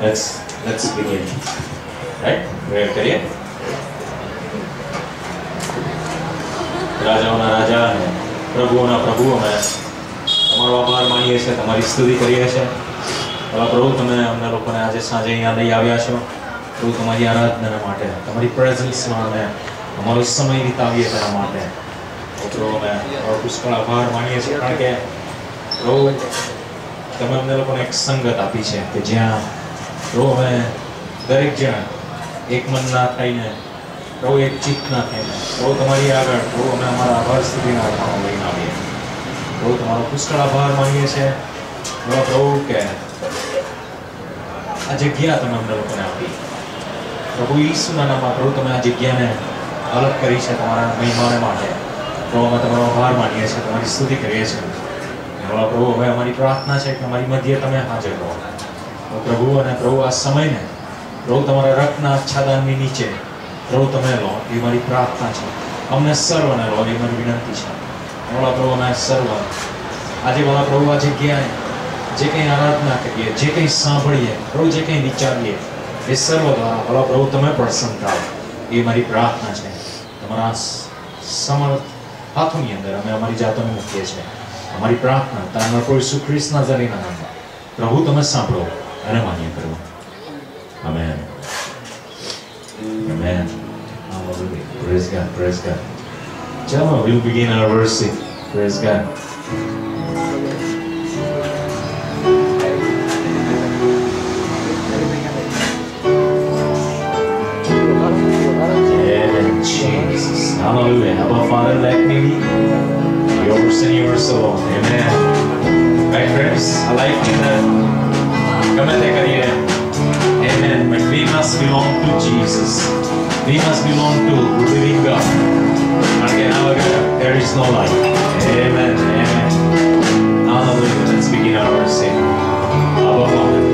Let's let's begin. Right? Prayer કરીએ રાજાઓના રાજા અને પ્રભુઓના પ્રભુ અમે તમારો આભાર માનીએ છીએ, તમારી સ્તુતિ કરીએ છીએ. હવે પ્રભુ, તમે અમને લોકોને આજે સાંજે અહીંયા લઈ આવ્યા છો. પ્રભુ, તમારી આરાધના માટે, તમારી પ્રેઝન્સમાં અમે અમારો સમય વિતાવીએ તેના માટે. પ્રભુ, અમે પુષ્કળ આભાર માનીએ છીએ. કારણ કે પ્રભુ, તમે અમને લોકોને એક સંગત આપી છે કે જ્યાં પ્રભુ અમે દરેક જણ એક મન ના થઈને બહુ એક ચિત્તના થઈને બહુ તમારી આગળ તો અમે અમારા આભાર સ્થિતિના અર્પણો લઈને આવીએ. બહુ તમારો પુષ્કળ આભાર માનીએ છીએ. એવા પ્રભુ, કે આ જગ્યા તમે અમને લોકોને આપી. પ્રભુ ઈસુના નામમાં પ્રભુ તમે આ જગ્યાને અલગ કરી છે તમારા મહેમાને માટે. પ્રભુ અમે તમારો આભાર માનીએ છીએ, તમારી સ્તુતિ કરીએ છીએ. એવા પ્રભુ, હવે અમારી પ્રાર્થના છે કે અમારી મધ્ય તમે હાજર રહો. તો પ્રભુ અને પ્રભુ આ સમયને, પ્રભુ તમારા રક્તના આચ્છાદાનની નીચે, પ્રભુ તમે લો, એ મારી પ્રાર્થના છે. અમને સર્વને લો, એ મારી વિનંતી છે. વડા પ્રભુ અમે સર્વ, આજે વડા પ્રભુ આ જગ્યાએ જે કંઈ આરાધના કરીએ, જે કંઈ સાંભળીએ, પ્રભુ જે કંઈ વિચારીએ, એ સર્વ દ્વારા વડા પ્રભુ તમે પ્રસન્ન થાવ એ મારી પ્રાર્થના છે. તમારા સમર્થ હાથોની અંદર અમે અમારી જાતોને મૂકીએ છીએ. અમારી પ્રાર્થના તારા કોઈ ઈસુ ખ્રિસ્તના ઝરીના નામમાં પ્રભુ તમે સાંભળો. Amen. 아멘. Amen. Hallelujah. Praise God. Praise God. Gentlemen, we'll begin our worship. Praise God. Jesus. Hallelujah. About Father, let me be yours and your alone. Amen. My friends, I like you. Comete Carriere. Amen. But we must belong to Jesus. We must belong to living God. Again, our God. There is no life. Amen. Amen. Hallelujah. Let's begin our singing. Abba Father.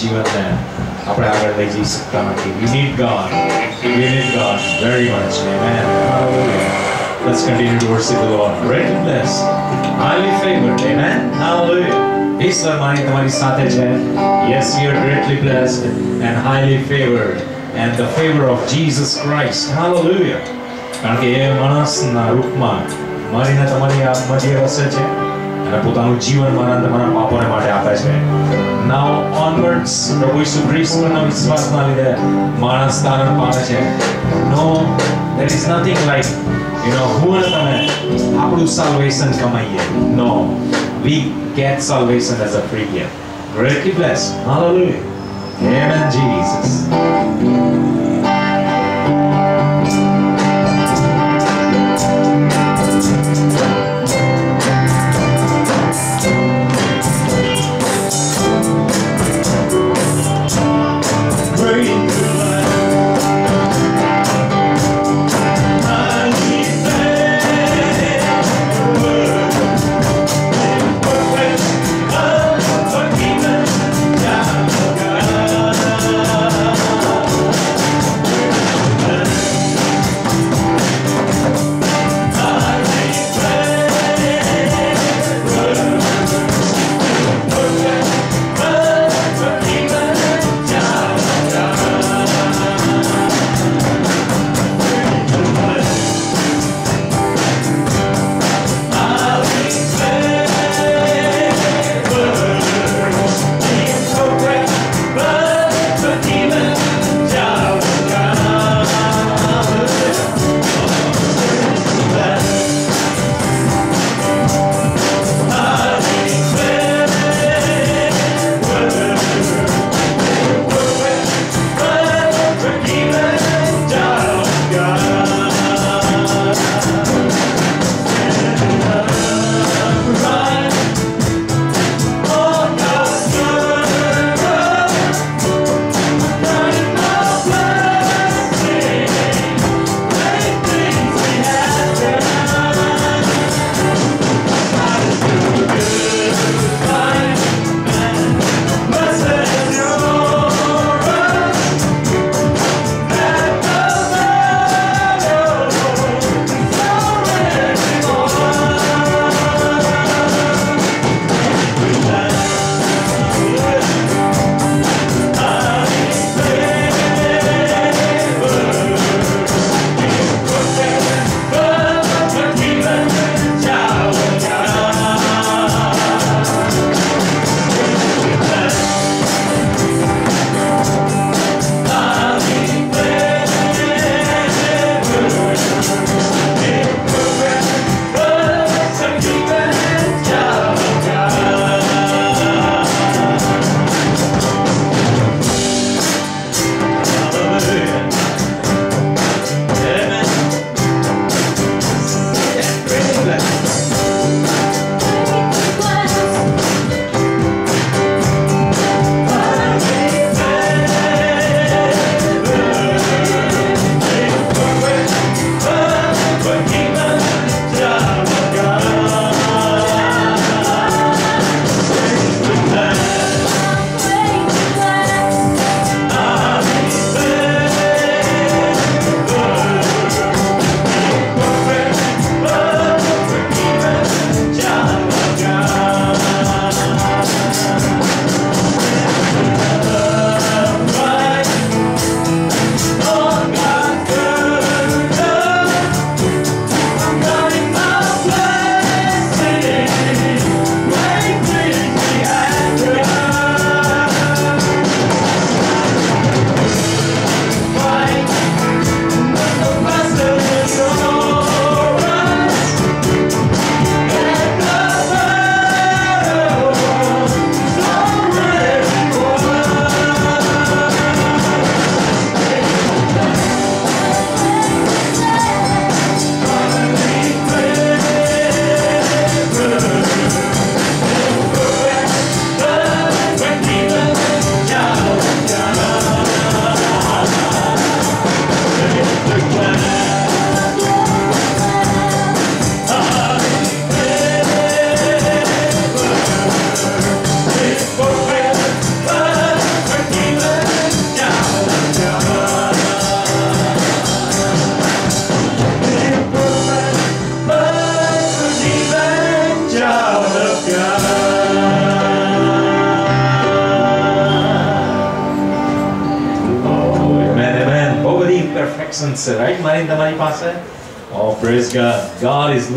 જીવનને આપણે આગળ લઈ જઈ શકતા નથી We need God. We need God very much. Amen. Hallelujah. Let's continue to worship the Lord. Great and blessed. Highly favored. Amen. Hallelujah. ઈશ્વર મારી તમારી સાથે છે. Yes, we are greatly blessed and highly favored. And the favor of Jesus Christ. Hallelujah. કારણ કે એ માણસના રૂપમાં મારીને તમારી આ મધ્ય વસે છે અને પોતાનું જીવન મારા તમારા પાપોને માટે આપે છે નાવ ઓનવર્ડ્સ પ્રભુ ઈસુ ખ્રિસ્ત પરના વિશ્વાસના લીધે માણસ તારણ પામે છે નો there is nothing like you know હું તમે આપણું salvation કમાઈએ no we get salvation as a free gift greatly blessed hallelujah amen jesus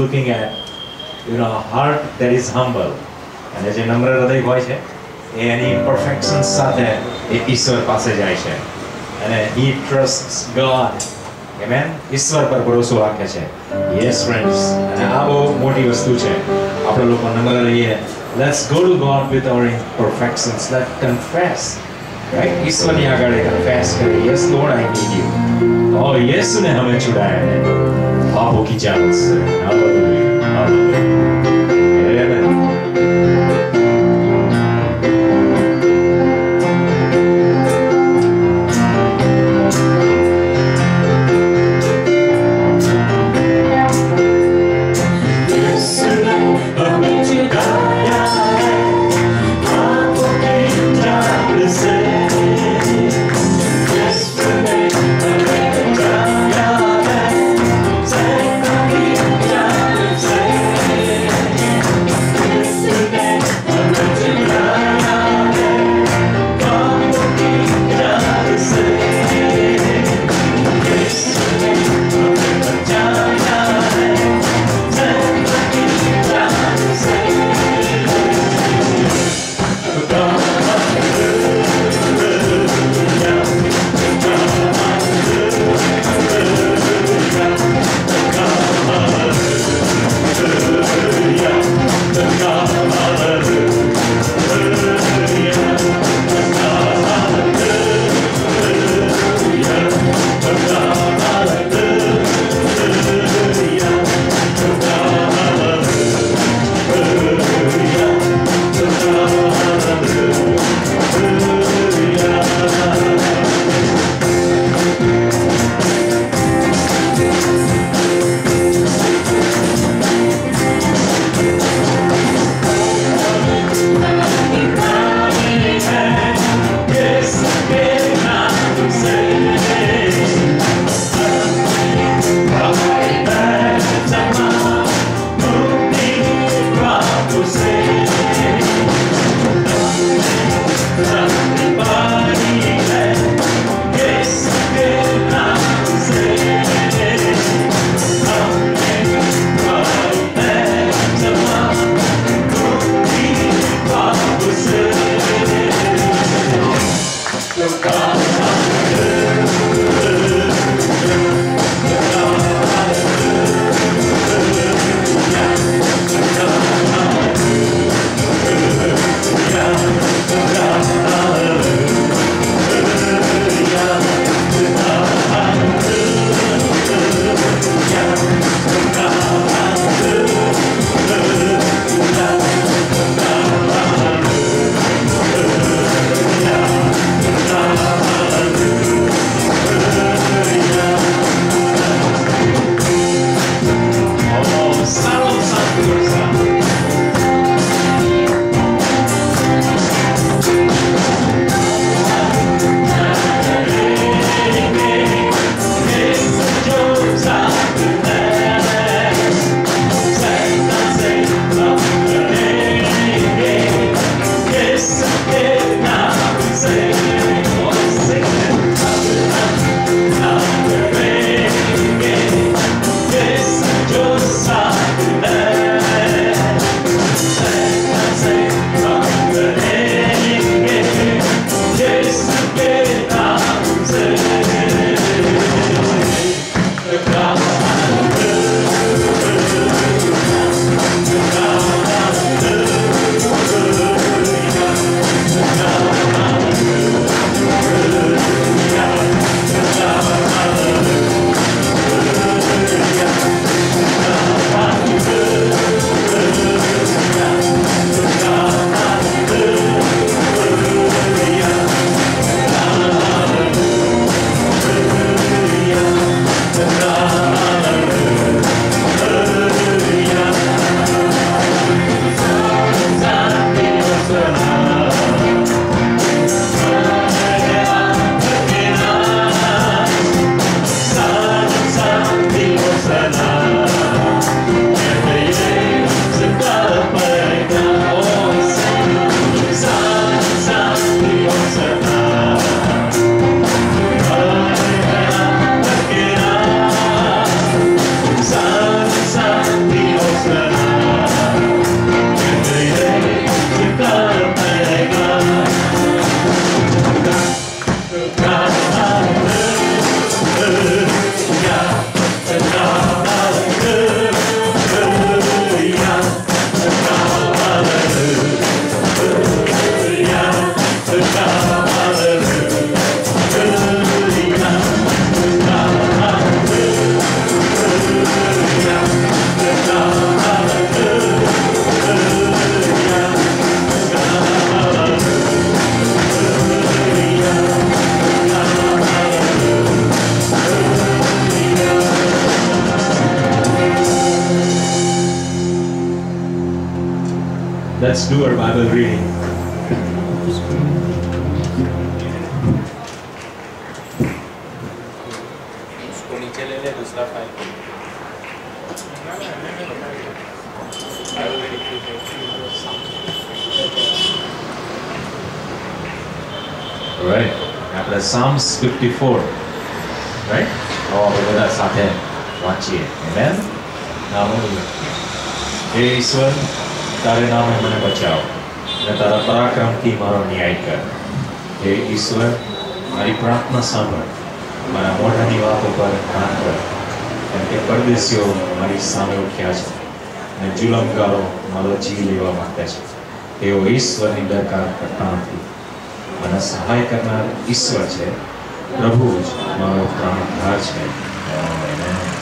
looking at you know a heart that is humble અને જે નમ્ર હૃદય હોય છે એ એની perfections સાથે એ ઈશ્વર પાસે જાય છે અને he trusts god amen ઈશ્વર પર ભરોસો રાખે છે yes friends અને આ બહુ મોટી વસ્તુ છે આપણે લોકો નમ્ર રહીએ let's go to god with our imperfections let's confess right ઈશ્વરની આગળ confess કરીએ yes lord i need you oh યેસુને હમે છુડાયા આપો કી ચાન્સ હાલેલુયા હાલેલુયા 654 right? તો આપણે બધા સાથે વાંચીએ એમેન નામોની હે ઈશ્વર તારે નામે મને બચાવ અને તારા પરાક્રમથી મારો ન્યાય કર હે ઈશ્વર મારી પ્રાર્થના સાંભળ મારા મોઢાની વાત ઉપર ધ્યાન કર કેમ કે પરદેશીઓ મારી સામે ઉઠ્યા છે અને જુલમગારો મારો જીવ લેવા માંગે છે તેઓ ઈશ્વરની દરકાર કરતા નથી મને સહાય કરનાર ઈશ્વર છે પ્રભુ જ મારો પ્રાણધાર છે. Amen.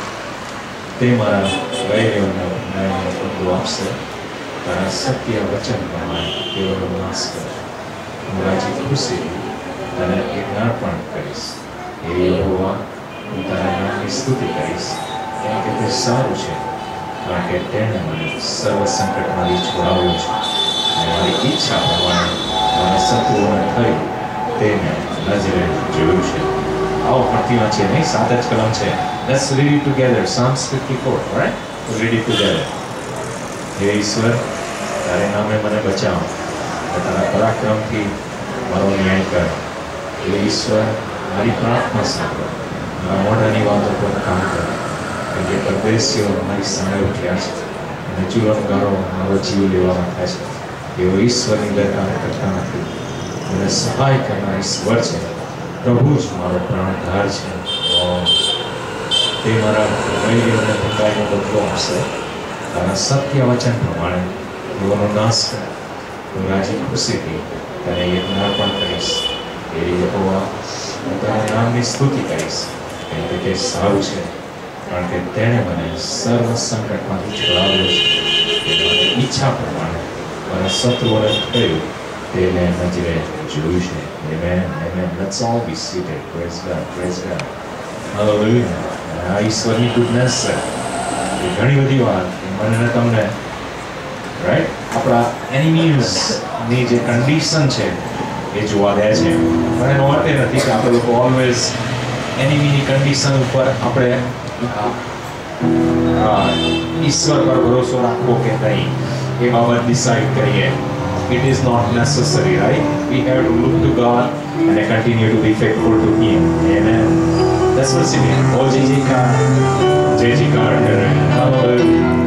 તે મારા વૈરીઓને બદલો આપશે. તારા સત્ય વચન પ્રમાણે તેઓનો નાશ કરે. હું રાજી ખુશી તને જ્ઞાપન કરીશ. એ યહોવા, હું તારા નામની સ્તુતિ કરીશ. કેમ કે તે સારું છે. કારણ કે તેણે મને સર્વ સંકટમાંથી છોડાવ્યો છે. અને મારી ઈચ્છા પ્રમાણે મારા શત્રુઓને થયું, તેને નજરે જોયું છે આવો ફરતી છે નહીં સાત જ કલમ છે let's read it together psalms 54, right? We'll read it together. હે ઈશ્વર તારે નામે મને બચાવ તારા પરાક્રમથી મારો ન્યાય કર હે ઈશ્વર મારી પ્રાર્થના સાંભળો મારા મોઢાની વાતો પર કામ કર કે પરદેશીઓ મારી સામે ઉઠ્યા છે અને જુલમગારો મારો જીવ લેવા માંગ્યા છે એવો ઈશ્વરની દરકાર કરતા નથી મને સહાય કરનાર ઈશ્વર છે. પ્રભુ જ મારો પ્રાણધાર છે. તે મારા વૈરીઓને ભંગાઈનો બદલો આપશે. તારા સત્ય વચન પ્રમાણે તેઓનો નાશ કરે. હું રાજી ખુશીથી તને યજ્ઞાર્પણ કરીશ. એ યહોવા, હું તારા નામની સ્તુતિ કરીશ. કેમ કે તે સારું છે, કારણ કે તેણે મને સર્વ સંકટમાંથી છોડાવ્યો છે. અને ઈચ્છા પ્રમાણે મારા શત્રુઓને થયું મેં નજરે જોયું છે Amen. Amen. Let's all be seated. Praise God. Praise God. Hallelujah. આ ઈશ્વરની ગુડનેસ છે એ ઘણી બધી વાત મને ને તમને રાઈટ આપણા એનિમીઝની જે કન્ડિશન છે એ જોવા દે છે પણ એનો અર્થ એ નથી કે આપણે લોકો ઓલવેઝ એનિમીની કન્ડિશન ઉપર આપણે ઈશ્વર પર ભરોસો રાખવો કે નહીં એ બાબત ડિસાઈડ કરીએ it is not necessary right? We have to look to God and I continue to be faithful to him. Amen. That's what it means oh JJ Carter. JJ Carter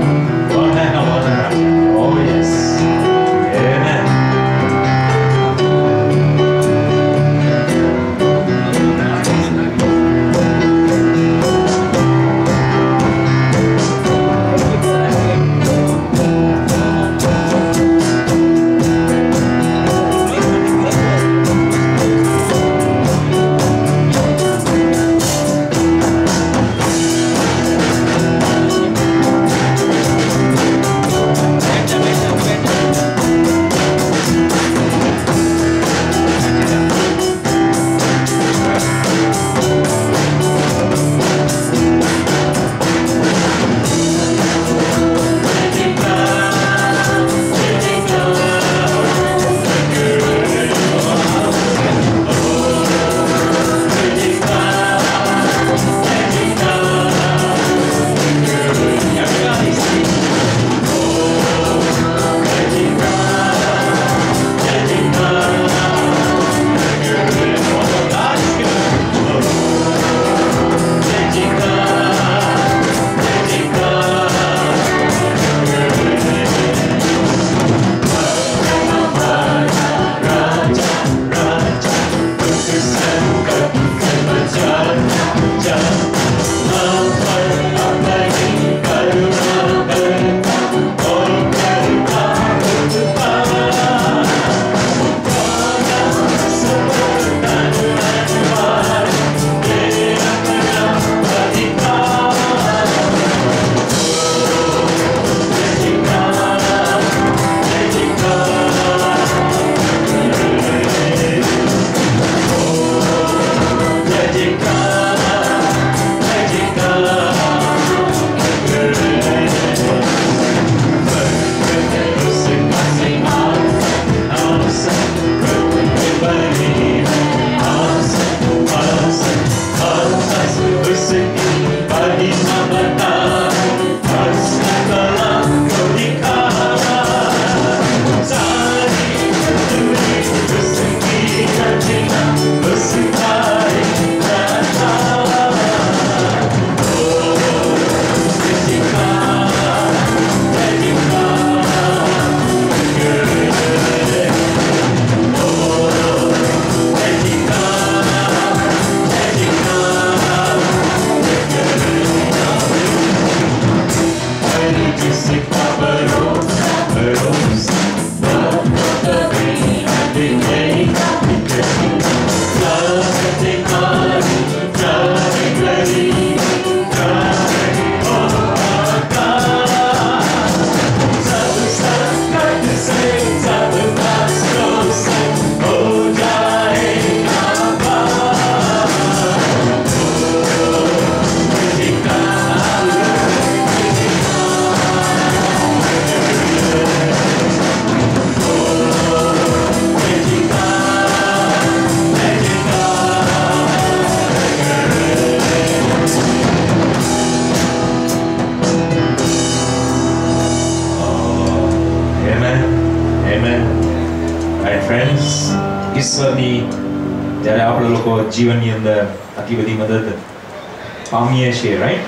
પામીએ છીએ right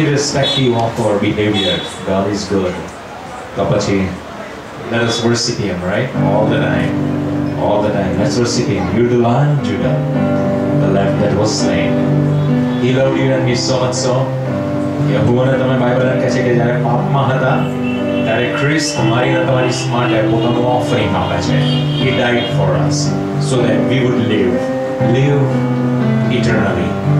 irrespective of our behavior God is good તો પછી let us worship him right all the time all the time let's worship him you're the lion of Judah the lamb that was slain he loved you and me so much so યહોવાને તમે Bible કહે છે કે જ્યારે પાપમાં હતા ત્યારે ખ્રિસ્ત તમારી અને તમારી માટે પોતાનું ઓફરિંગ આપે છે he died for us so that we would live live eternally amen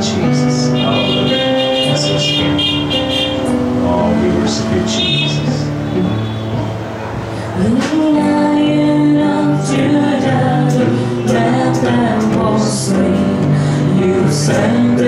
Jesus. Hallelujah worship him oh we worship you Jesus. The Lion of Judah, Lamb that was you ascended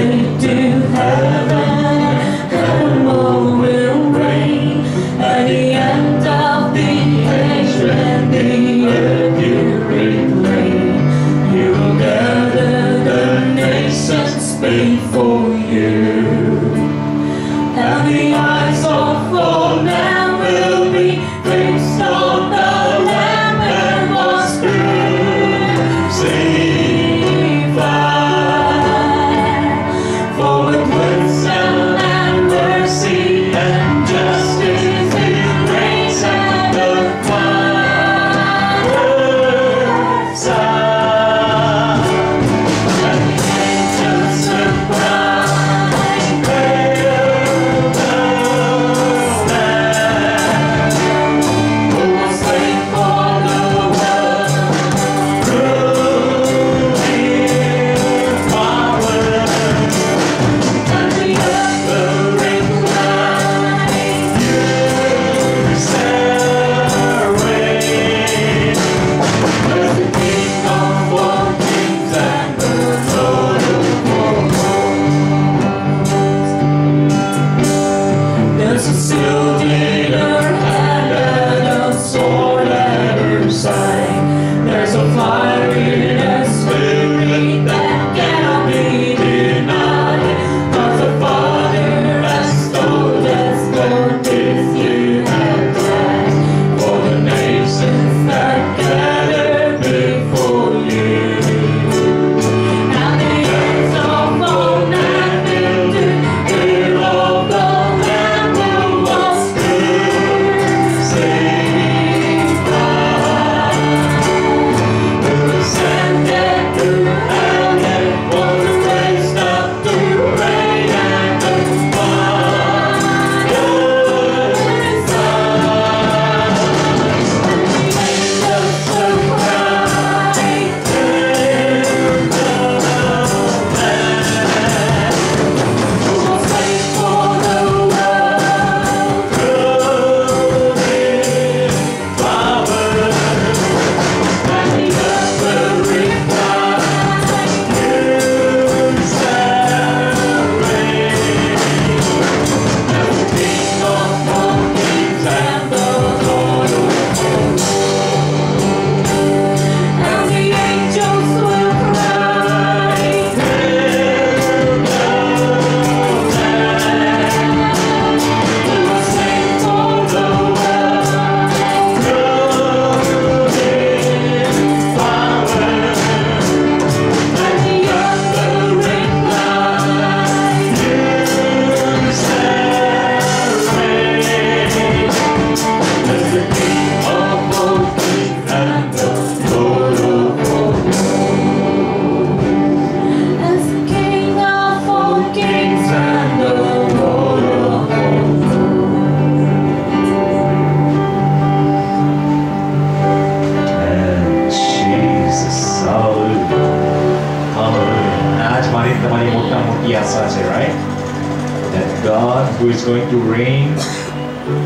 who is going to reign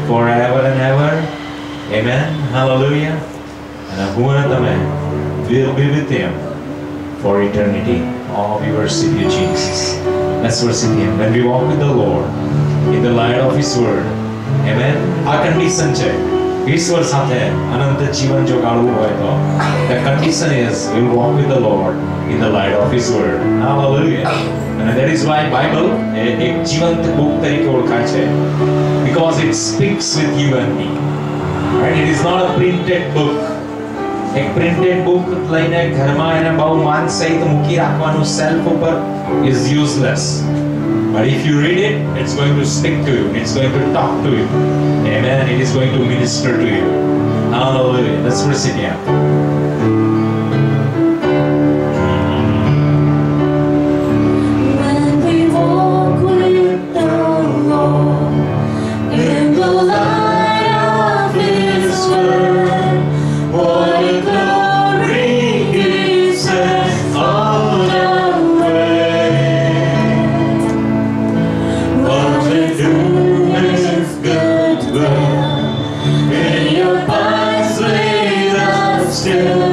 forever and ever amen hallelujah and હું અને તમે will be with him for eternity oh we worship you Jesus let's worship him when we walk with the Lord in the light of his word amen આ condition છે ઈશ્વર સાથે અનંત જીવન જો ગાળવું હોય તો the condition is we'll walk with the Lord in the light of his word hallelujah And that is why Bible eh, a જીવંત book તરીકે call છે because it speaks with you and me. Right? It is not a printed book. એક printed book લઈને ઘરમાં એને બહુ માન સહિત મૂકી રાખવાનું self ઉપર is useless. But if you read it, it's going to speak to you. It's going to talk to you. Amen. It is going to minister to you. Hallelujah. Let's proceed here. you.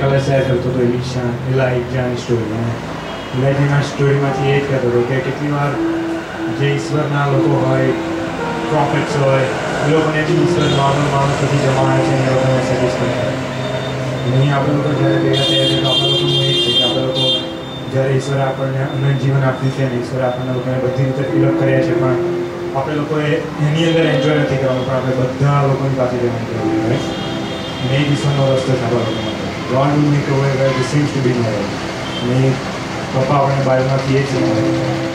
ગઈકાલે share કરતો હતો Isha ઇલાઇજાની story અને ઇલાઇજાના સ્ટોરીમાંથી એ જ કહેતો હતો કે કેટલી વાર જે ઈશ્વરના લોકો હોય પ્રોફિટ્સ હોય એ લોકોને બી ઈશ્વર નોર્મલ માણસોથી જમાડે છે એ લોકોને સજેસ્ટ કરે અને આપણે લોકો જ્યારે ભેગા થયા છે તો આપણે લોકોનું એ જ છે કે આપણે લોકો જ્યારે ઈશ્વરે આપણને અનંત જીવન આપ્યું છે અને ઈશ્વર આપણને લોકોને બધી રીતે ફિલઅપ કર્યા છે પણ આપણે લોકોએ એની અંદર એન્જોય નથી કરવાનું પણ આપણે બધા લોકોની પાસે જવાનું કરવાનું હોય મેં ઈશ્વરનો રસ્તો છે લોકો માટે God will make a way where the seems to be no way અને એ પપ્પા આપણે